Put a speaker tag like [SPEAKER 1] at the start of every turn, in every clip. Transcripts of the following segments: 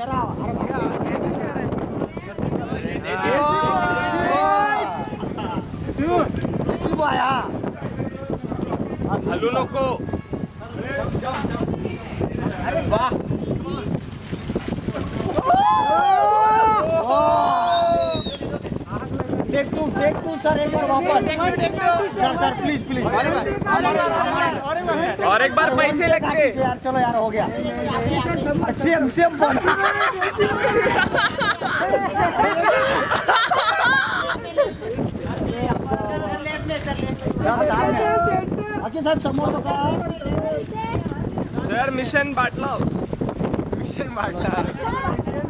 [SPEAKER 1] इधर आओ
[SPEAKER 2] अरे भैया आया हल्लू लोग को अरे वाह take two take two sir एक बार वापस सर सर प्लीज़ प्लीज़ अरे अरे
[SPEAKER 1] और एक बार पैसे लगते
[SPEAKER 2] यार चलो यार हो गया। सेम सेम बोल अजय साहेब समोर बघा
[SPEAKER 1] सर मिशन बाटला
[SPEAKER 2] मिशन वाटला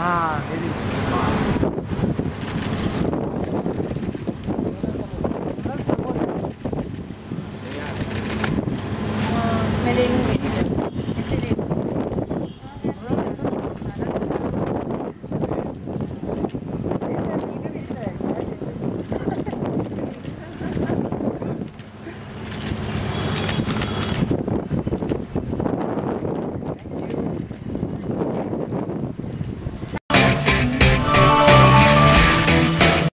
[SPEAKER 2] 아, 하나, 내리.